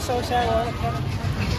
social worker.